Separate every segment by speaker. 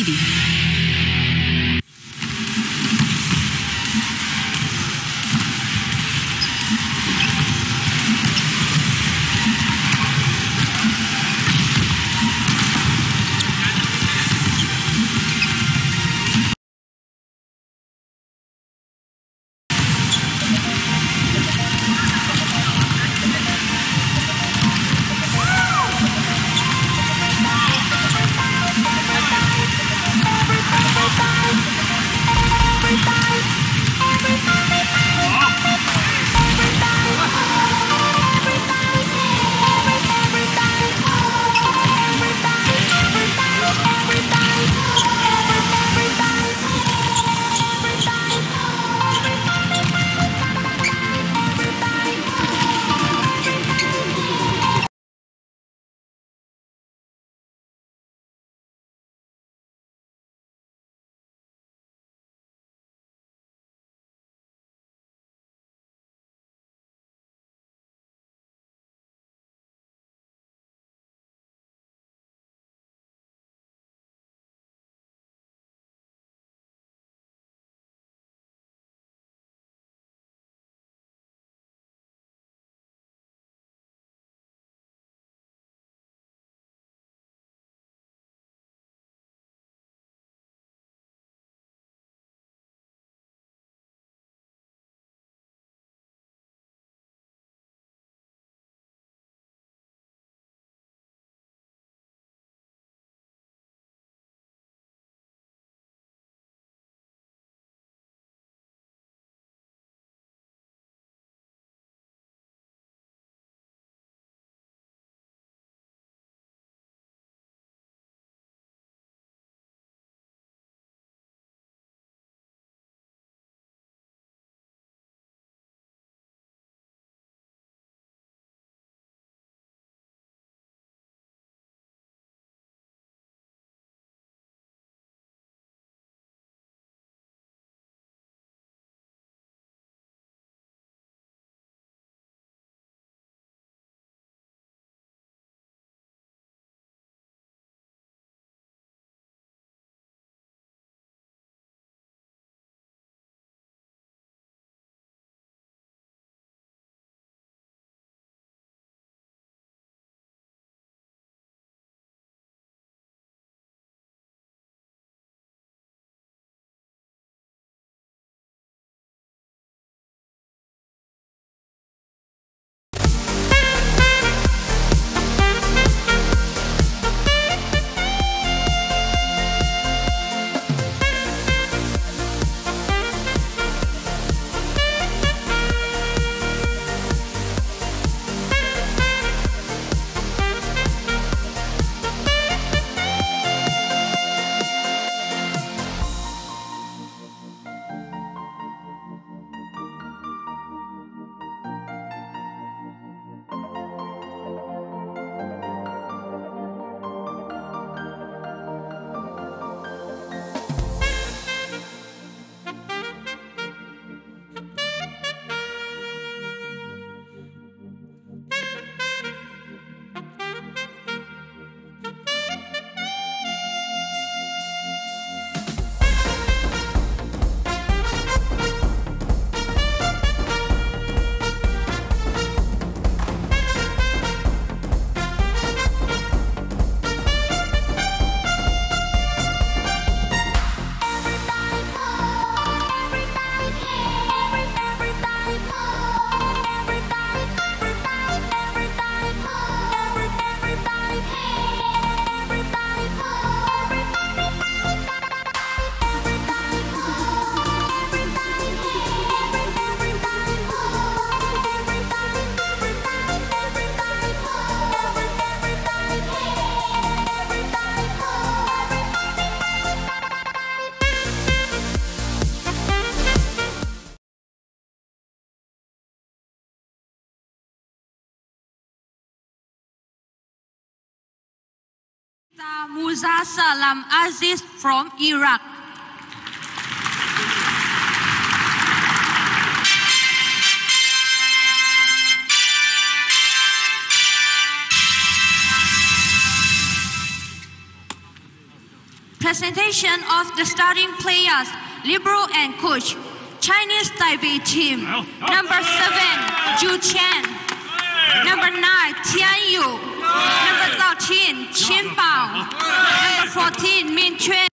Speaker 1: Speedy. Musa Salam Aziz from Iraq. Presentation of the starting players, Libero and coach, Chinese Taipei team. Number seven, Zhu Chen. Number nine, Tian Yu. Number 13, Qin Bao. Number 14, Min Chuan.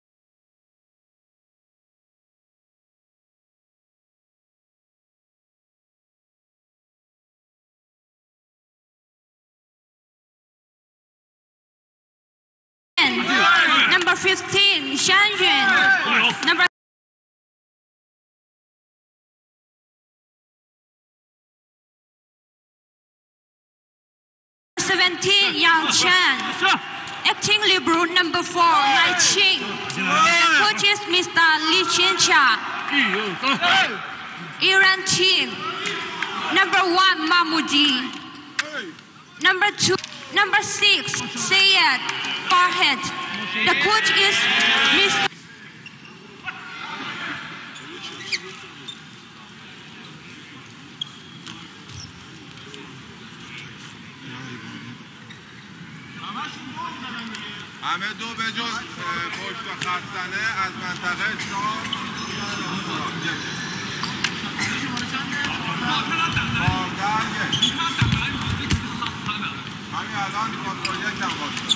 Speaker 1: Number 15, Shan Yun. 17, Yang Chen. Acting Libero number 4, Lai Qing. The coach is Mr. Li Qianxia. Iran team. Number 1, Mahmoudi. Number 2, number 6, Sayed Farhed. The coach is Mr.「
Speaker 2: همه دو به جز پشت و خستنه از منطقه شام همین الان کنترل سرویس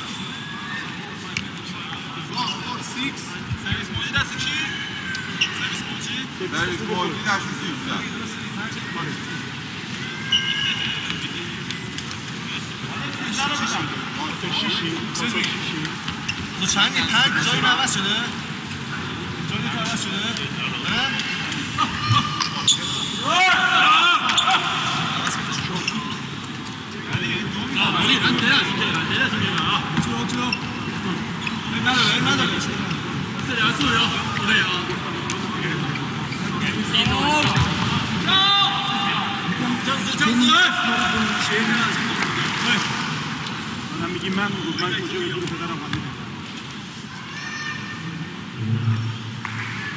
Speaker 3: 기 반 저기 나갔거든. 저기 나갔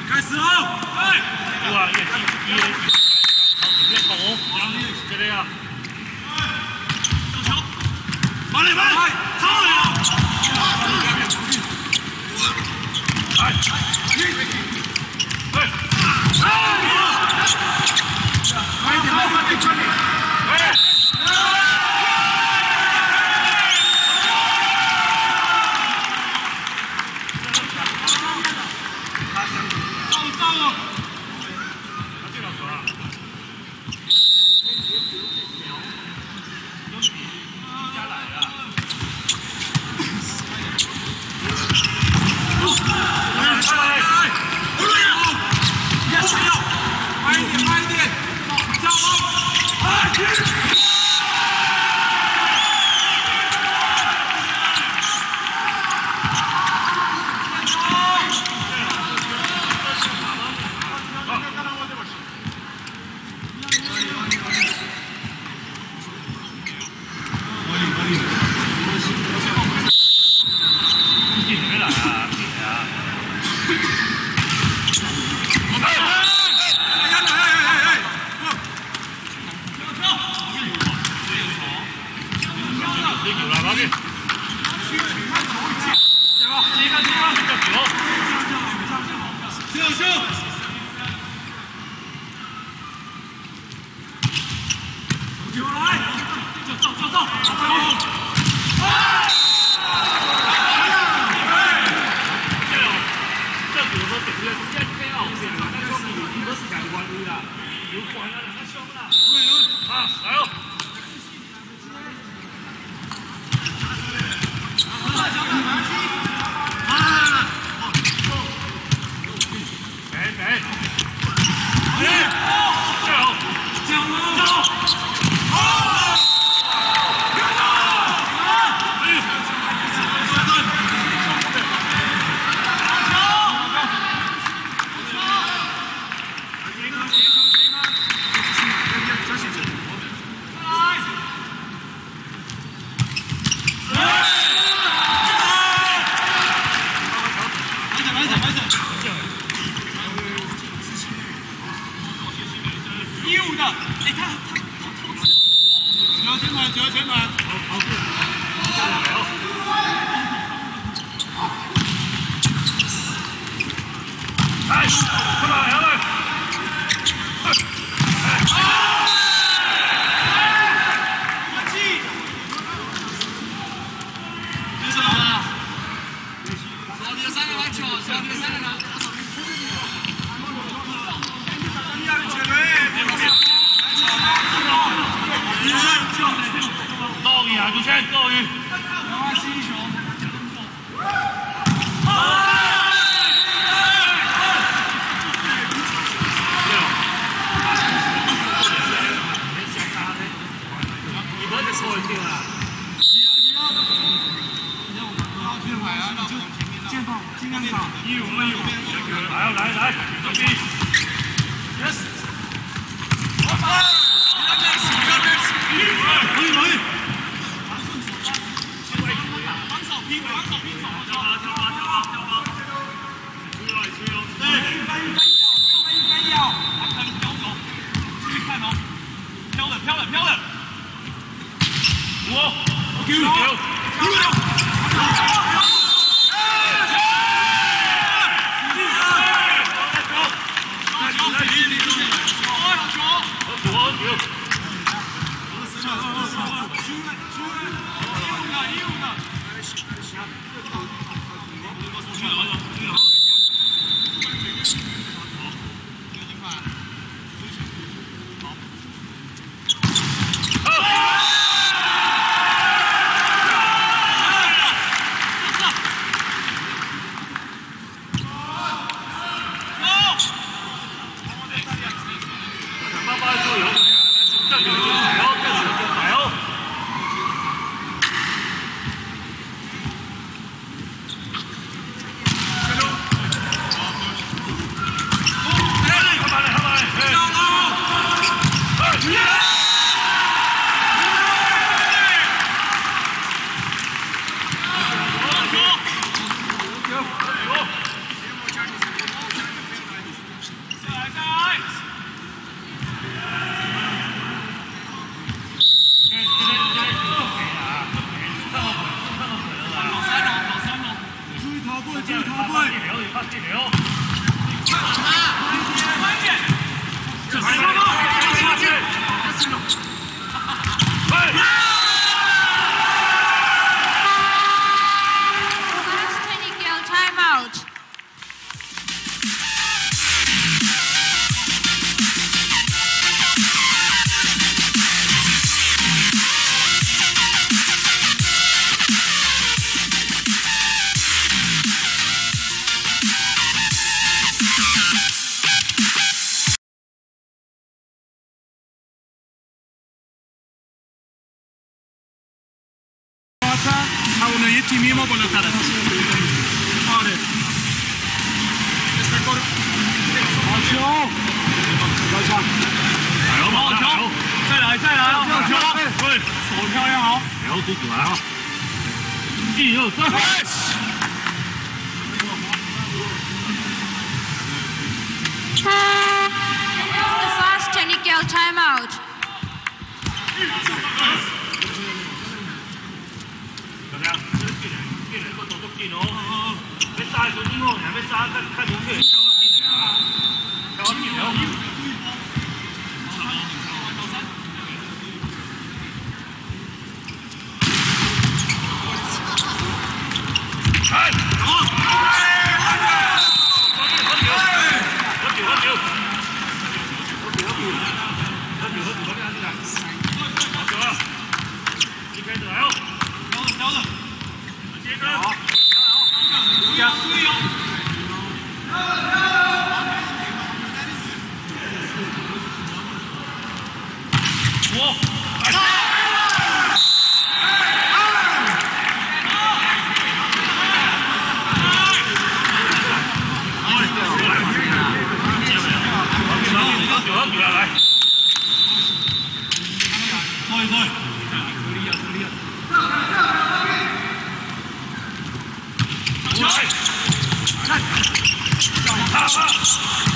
Speaker 4: 开始啊哎
Speaker 5: 哇越听越越懂就这样加
Speaker 3: 球，
Speaker 5: 马丽芬哎走了
Speaker 6: 哎哎哎哎
Speaker 5: 快点快点快点
Speaker 6: 得得来！
Speaker 5: 对对，给力啊，给力啊！上上上！来，看，上他！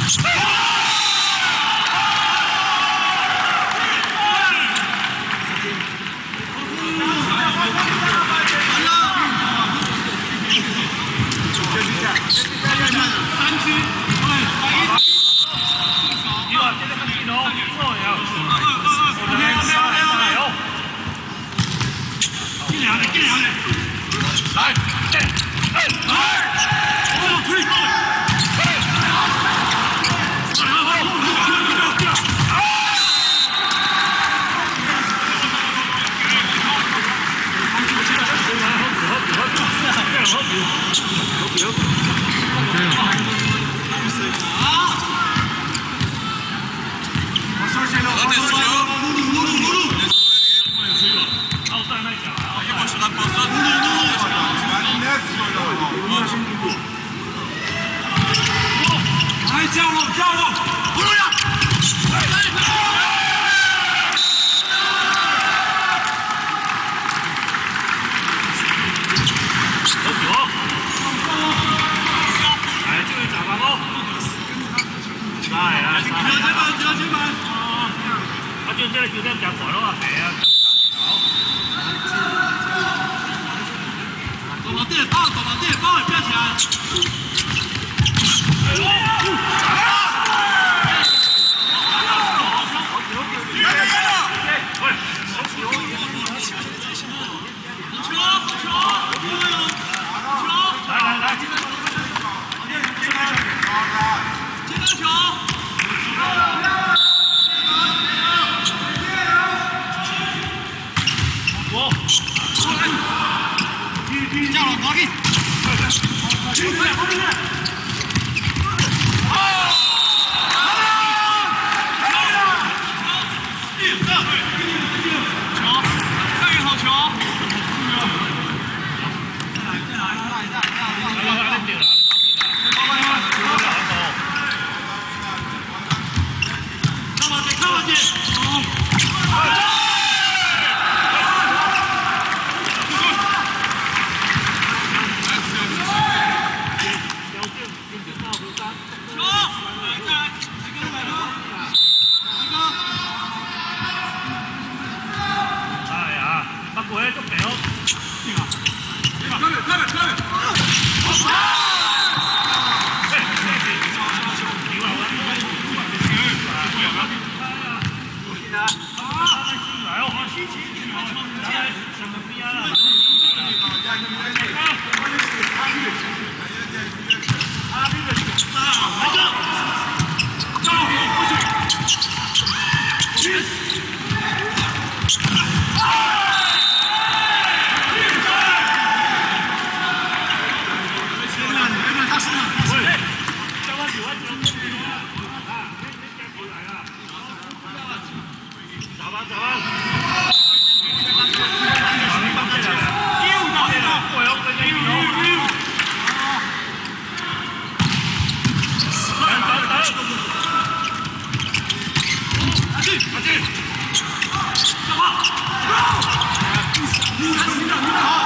Speaker 5: 아!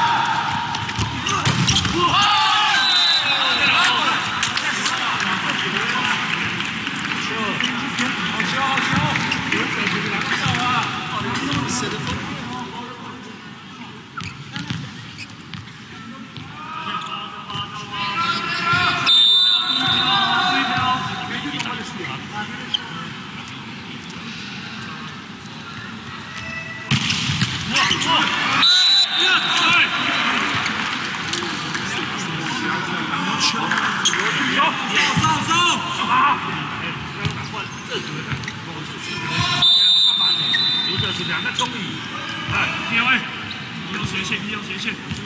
Speaker 5: 斜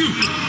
Speaker 5: you.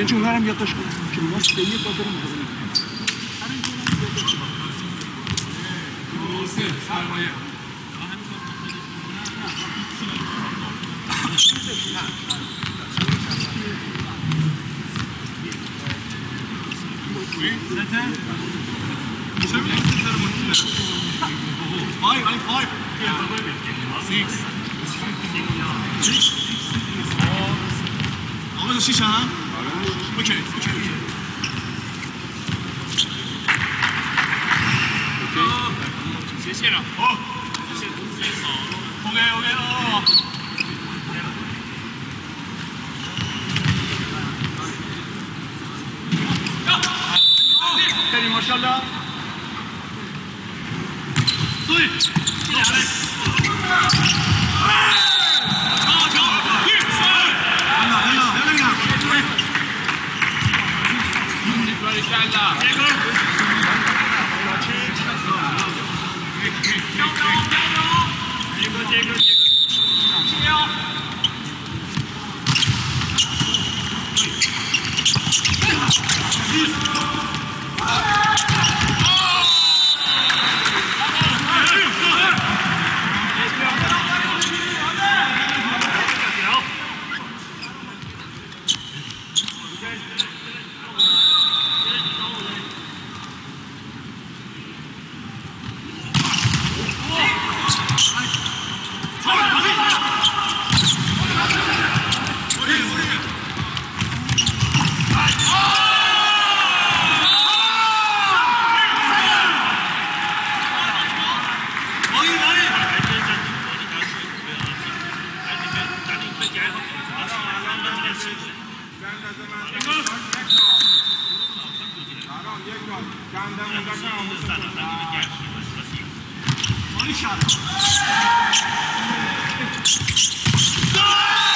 Speaker 5: Będzie umiarem ja też,
Speaker 1: czyli masz tutaj. Gol!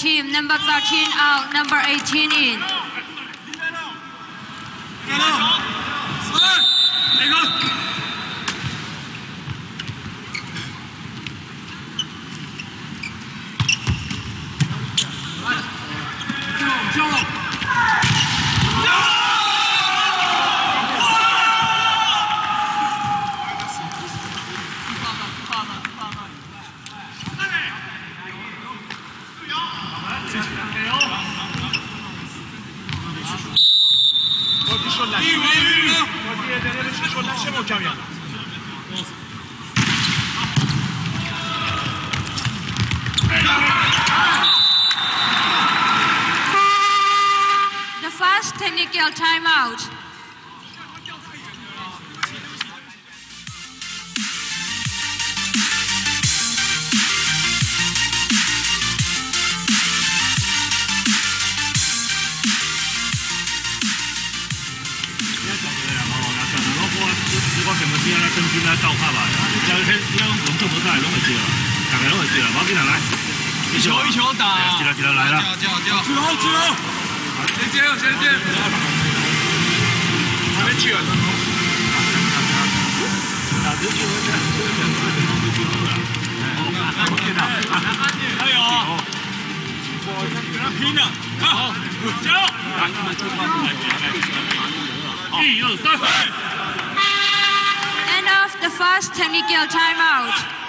Speaker 1: team, number 13 out, number 18 in.
Speaker 3: technical timeout.
Speaker 7: 如果
Speaker 5: 成個 B 咧，
Speaker 7: 你坐，你
Speaker 1: 坐，大。Geleceğim,
Speaker 3: End of the first technical timeout.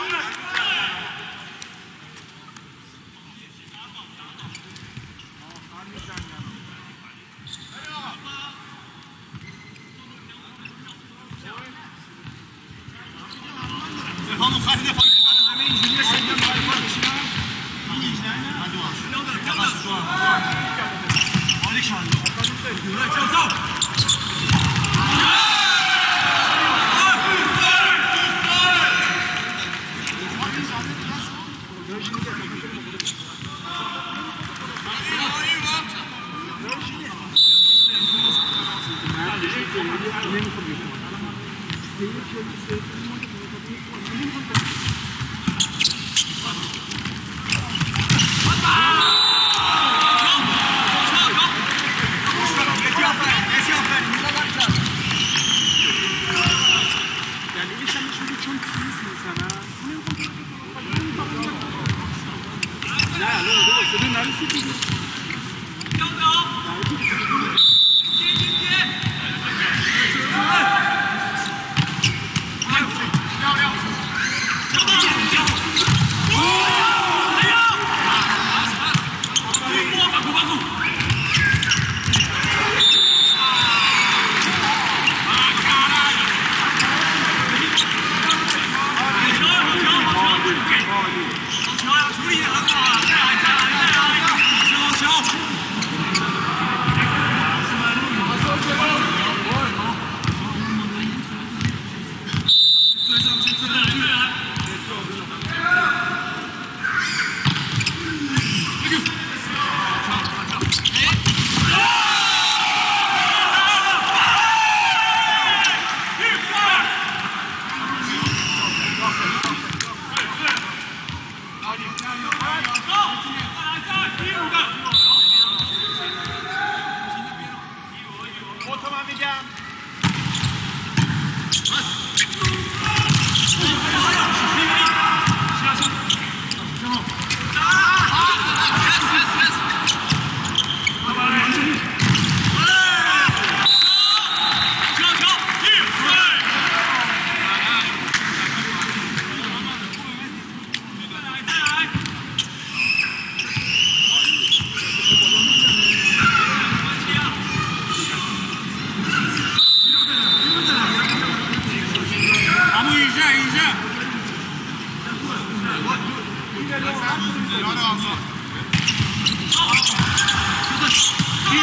Speaker 3: Gir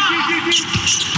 Speaker 3: gir gir gir.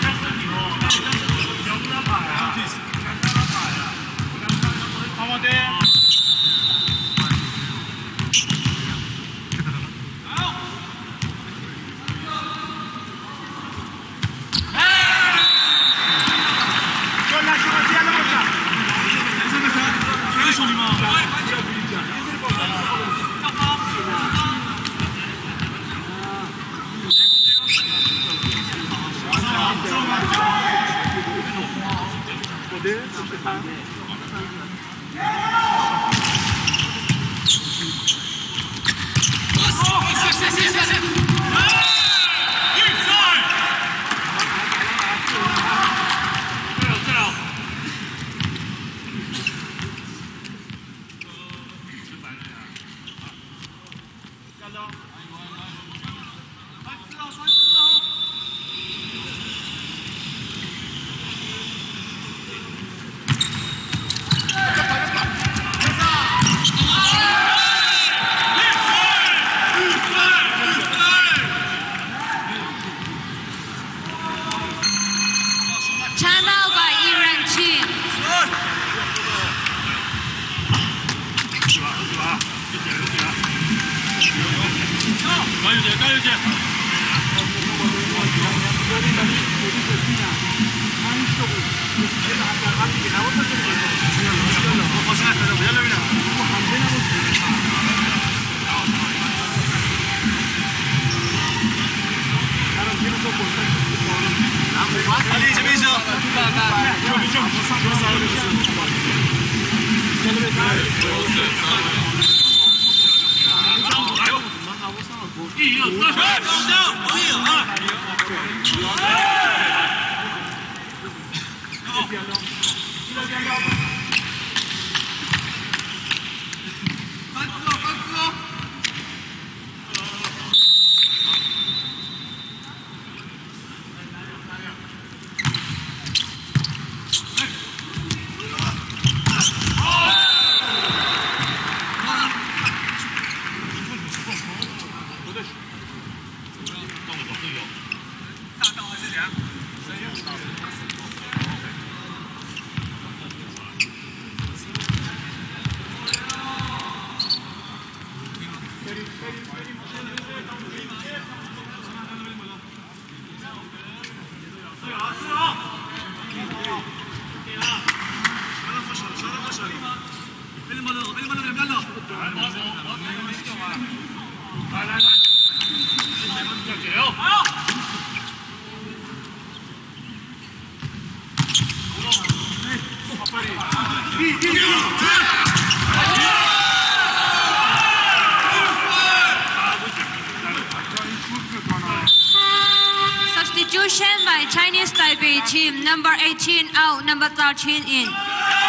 Speaker 3: Thank you.
Speaker 5: ah by B team. Number
Speaker 1: 18 out, number 13 in.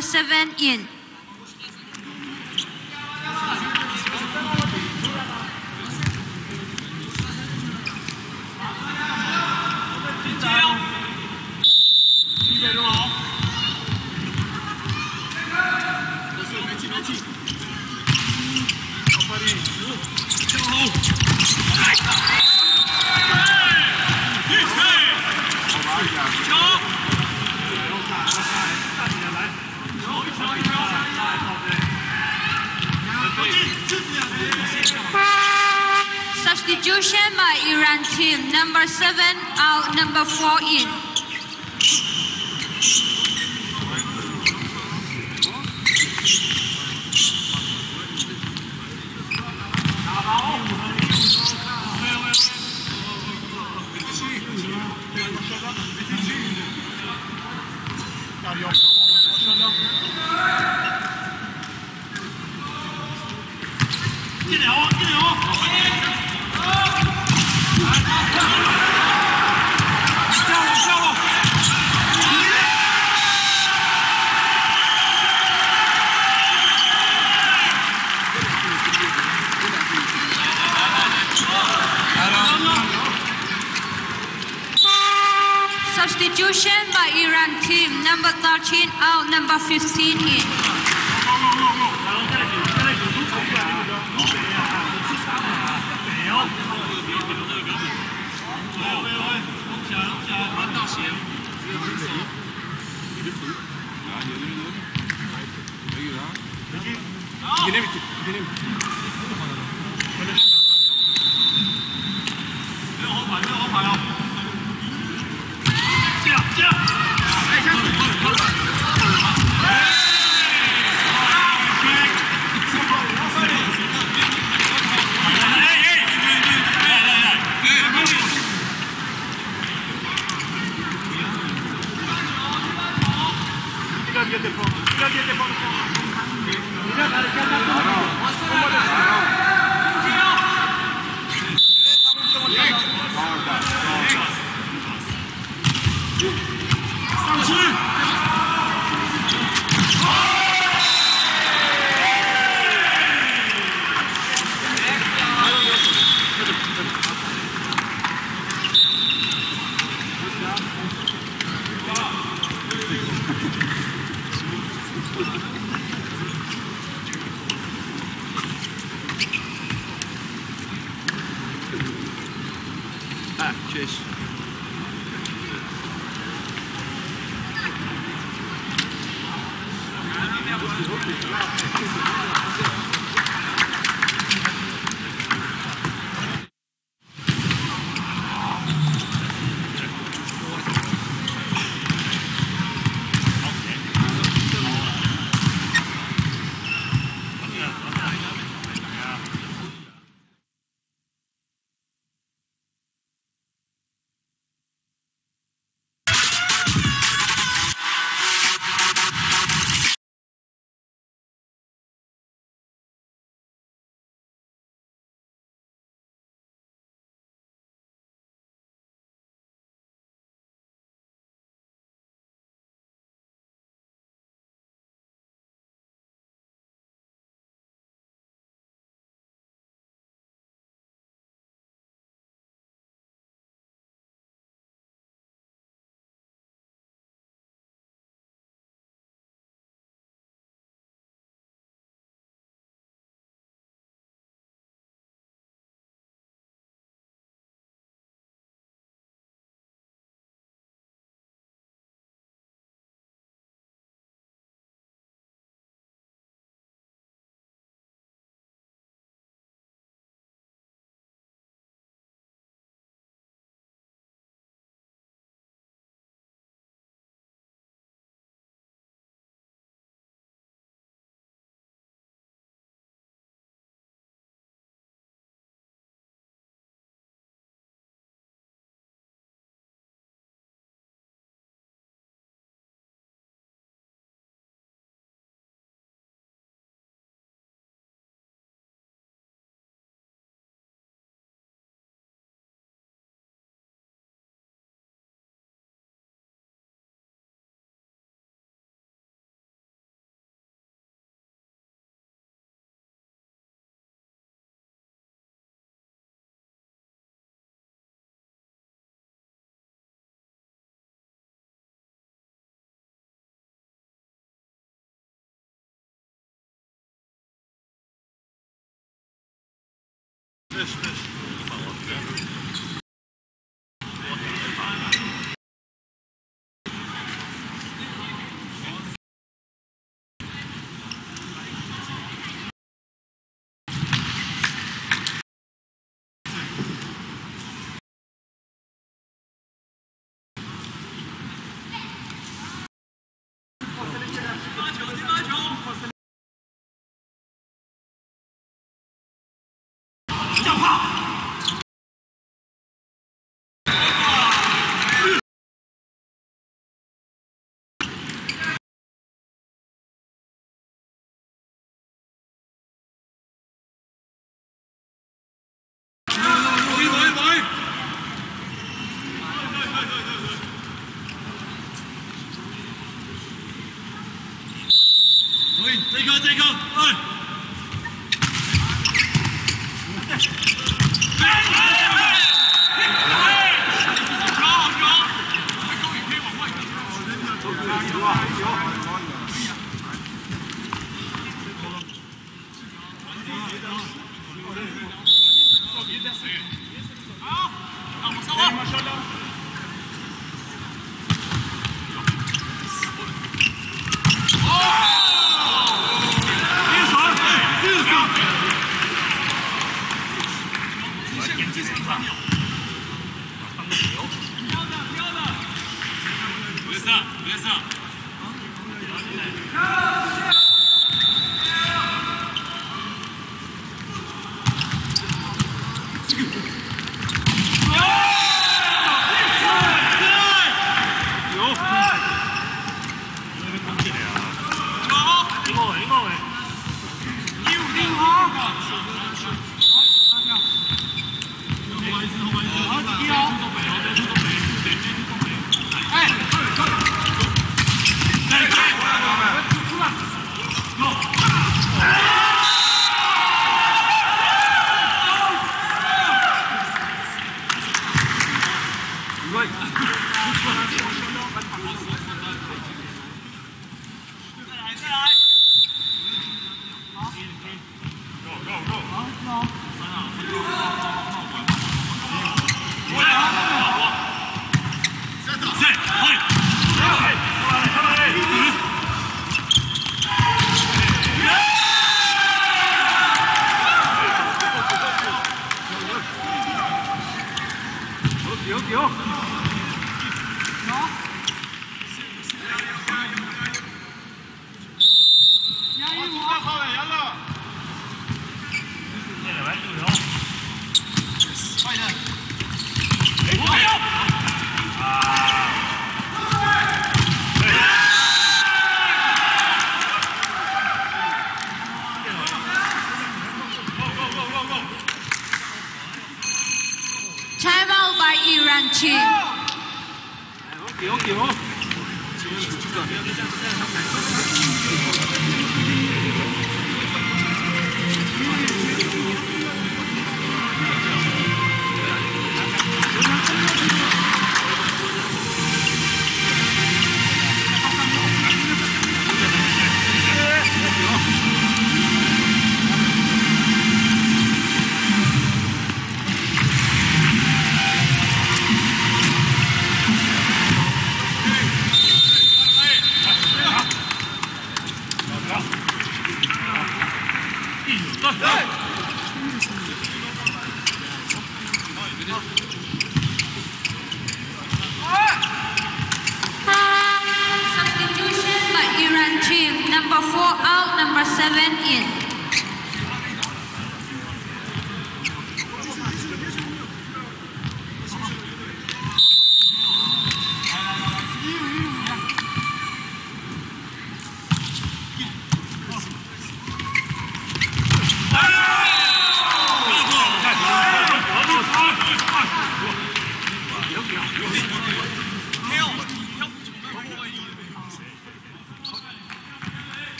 Speaker 1: 24 7 in.
Speaker 5: Bafifique.
Speaker 3: 可